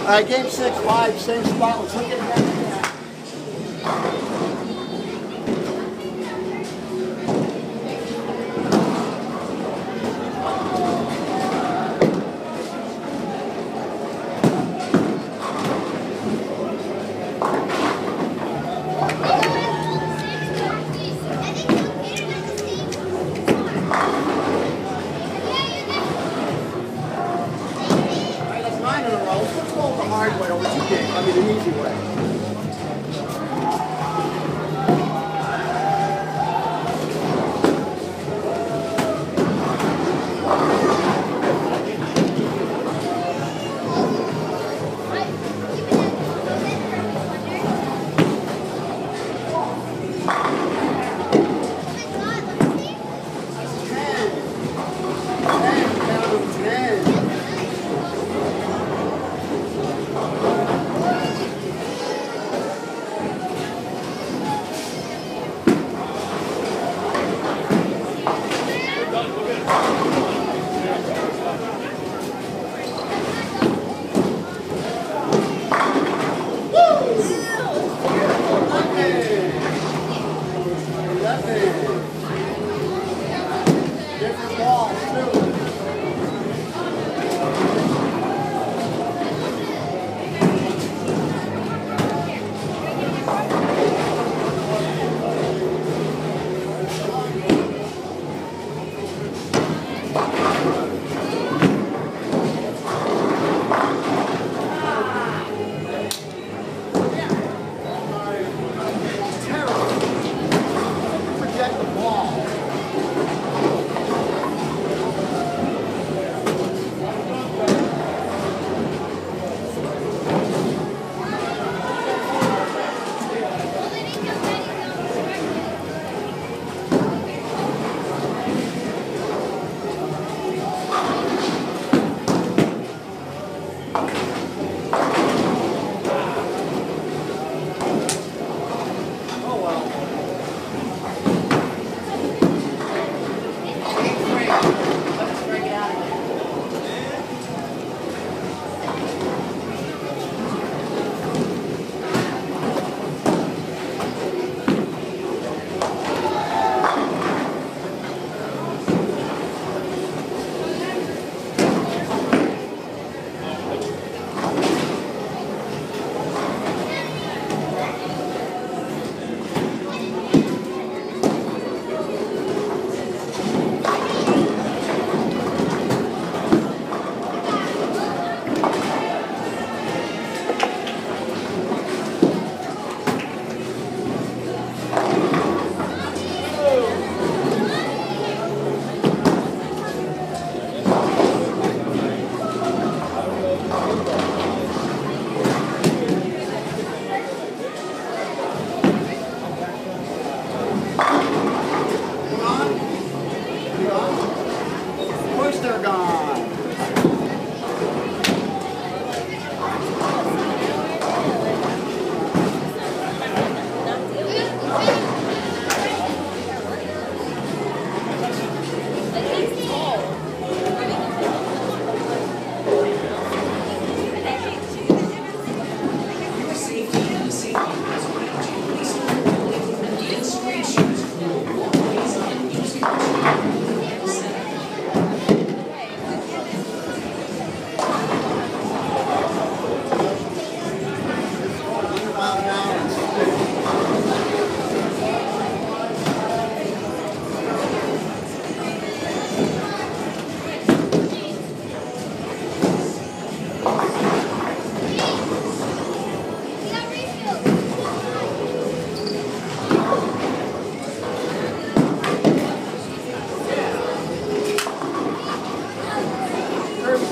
All right, game six, five, same spot. Let's look at that. The easy way.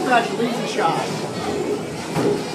special, the shop.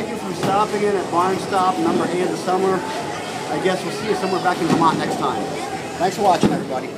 For stopping in at Barn Stop number 8 of the summer. I guess we'll see you somewhere back in Vermont next time. Thanks for watching, everybody.